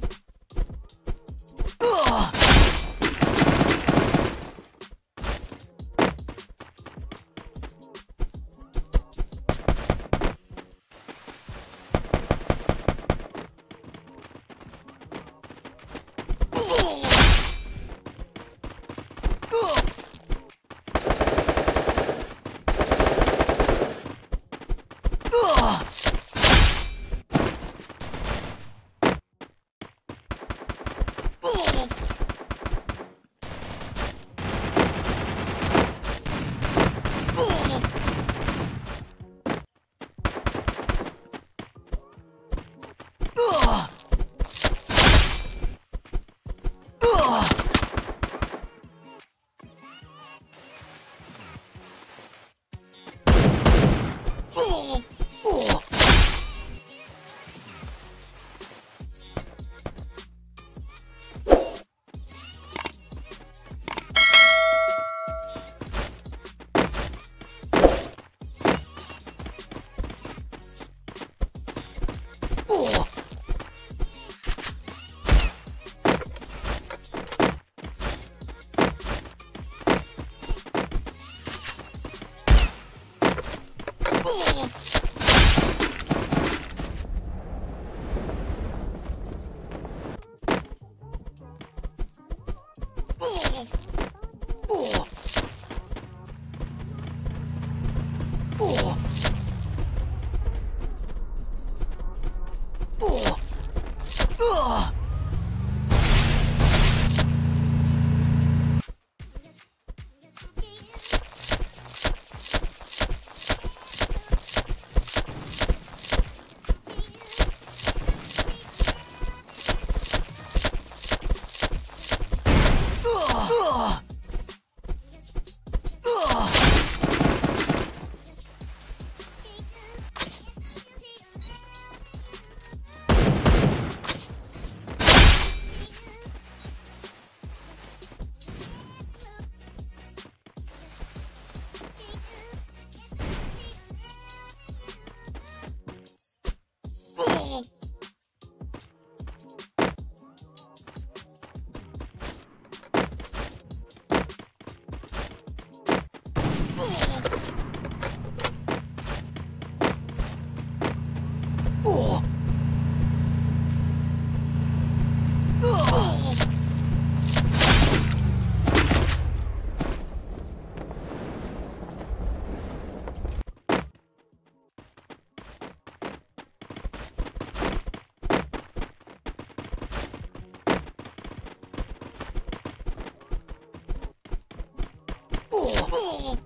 Bye. Oh!